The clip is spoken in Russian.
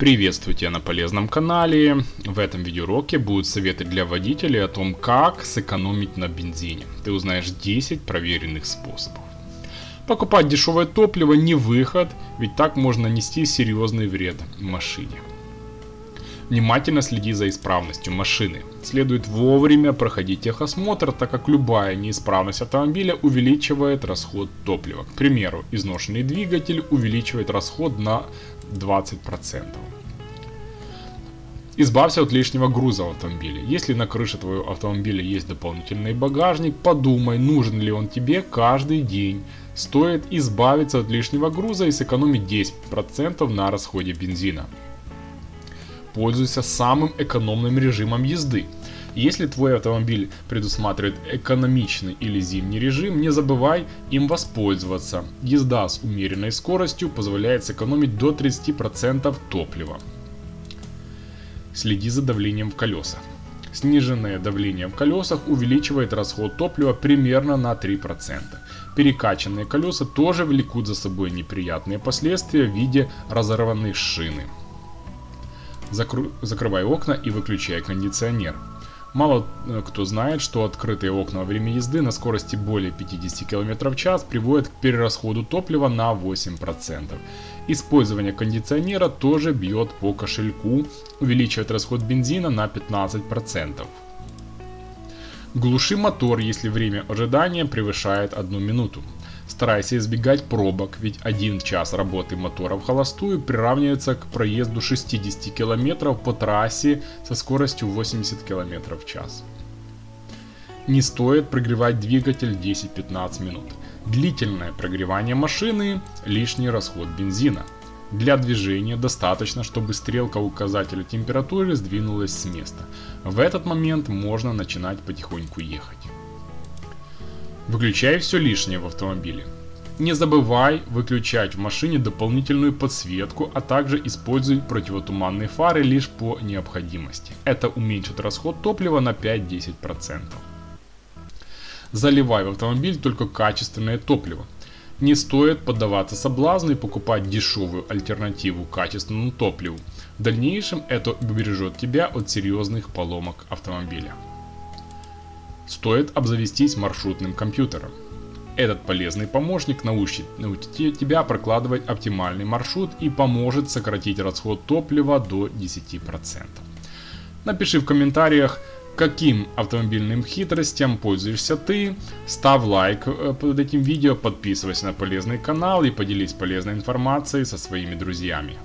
Приветствую тебя на полезном канале. В этом видеоуроке будут советы для водителей о том, как сэкономить на бензине. Ты узнаешь 10 проверенных способов. Покупать дешевое топливо не выход, ведь так можно нанести серьезный вред машине. Внимательно следи за исправностью машины. Следует вовремя проходить техосмотр, так как любая неисправность автомобиля увеличивает расход топлива. К примеру, изношенный двигатель увеличивает расход на 20%. Избавься от лишнего груза в автомобиле. Если на крыше твоего автомобиля есть дополнительный багажник, подумай, нужен ли он тебе каждый день. Стоит избавиться от лишнего груза и сэкономить 10% на расходе бензина. Пользуйся самым экономным режимом езды. Если твой автомобиль предусматривает экономичный или зимний режим, не забывай им воспользоваться. Езда с умеренной скоростью позволяет сэкономить до 30% топлива. Следи за давлением в колесах. Сниженное давление в колесах увеличивает расход топлива примерно на 3%. Перекачанные колеса тоже влекут за собой неприятные последствия в виде разорванной шины. Закру... Закрывай окна и выключай кондиционер. Мало э, кто знает, что открытые окна во время езды на скорости более 50 км в час приводят к перерасходу топлива на 8%. Использование кондиционера тоже бьет по кошельку, увеличивает расход бензина на 15%. Глуши мотор, если время ожидания превышает 1 минуту. Старайся избегать пробок, ведь один час работы мотора в холостую приравнивается к проезду 60 км по трассе со скоростью 80 км в час. Не стоит прогревать двигатель 10-15 минут. Длительное прогревание машины – лишний расход бензина. Для движения достаточно, чтобы стрелка указателя температуры сдвинулась с места. В этот момент можно начинать потихоньку ехать. Выключай все лишнее в автомобиле. Не забывай выключать в машине дополнительную подсветку, а также используй противотуманные фары лишь по необходимости. Это уменьшит расход топлива на 5-10%. Заливай в автомобиль только качественное топливо. Не стоит поддаваться соблазну и покупать дешевую альтернативу качественному топливу. В дальнейшем это убережет тебя от серьезных поломок автомобиля стоит обзавестись маршрутным компьютером. Этот полезный помощник научит, научит тебя прокладывать оптимальный маршрут и поможет сократить расход топлива до 10%. Напиши в комментариях, каким автомобильным хитростям пользуешься ты, ставь лайк э, под этим видео, подписывайся на полезный канал и поделись полезной информацией со своими друзьями.